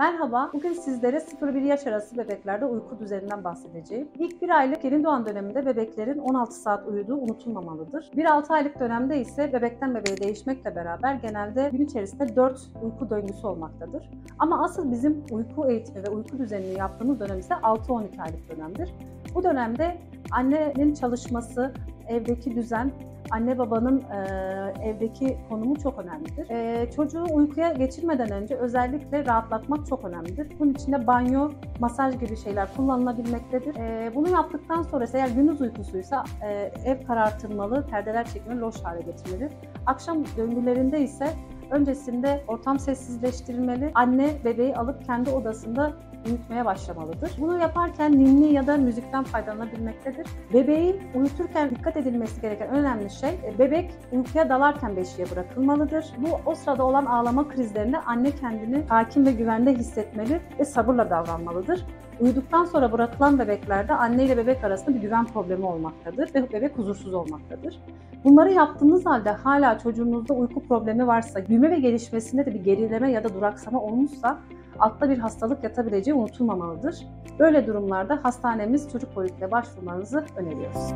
Merhaba, bugün sizlere 0-1 yaş arası bebeklerde uyku düzeninden bahsedeceğim. İlk bir aylık yeni doğan döneminde bebeklerin 16 saat uyuduğu unutulmamalıdır. 1-6 aylık dönemde ise bebekten bebeğe değişmekle beraber genelde gün içerisinde 4 uyku döngüsü olmaktadır. Ama asıl bizim uyku eğitimi ve uyku düzenini yaptığımız dönem ise 6-12 aylık dönemdir. Bu dönemde annenin çalışması, evdeki düzen, anne babanın e, evdeki konumu çok önemlidir. E, çocuğu uykuya geçirmeden önce özellikle rahatlatmak çok önemlidir. Bunun için de banyo, masaj gibi şeyler kullanılabilmektedir. E, bunu yaptıktan sonra eğer gündüz uykusuysa e, ev karartılmalı, perdeler çekilmeli, loş hale getirilmeli. Akşam döngülerinde ise öncesinde ortam sessizleştirilmeli. Anne bebeği alıp kendi odasında uyutmaya başlamalıdır. Bunu yaparken ninni ya da müzikten faydalanabilmektedir. Bebeği uyuturken dikkat edilmesi gereken önemli şey e, bebek uykuya dalarken beşiğe bırakılmalıdır. Bu o sırada olan ağlama krizlerinde anne kendini sakin ve güvende hissetmeli ve sabırla davranmalıdır. Uyuduktan sonra bırakılan bebeklerde anne ile bebek arasında bir güven problemi olmaktadır ve bebek huzursuz olmaktadır. Bunları yaptığınız halde hala çocuğunuzda uyku problemi varsa, büyüme ve gelişmesinde de bir gerileme ya da duraksama olmuşsa altta bir hastalık yatabileceği unutulmamalıdır. Böyle durumlarda hastanemiz çocuk polikliniğe başvurmanızı öneriyoruz.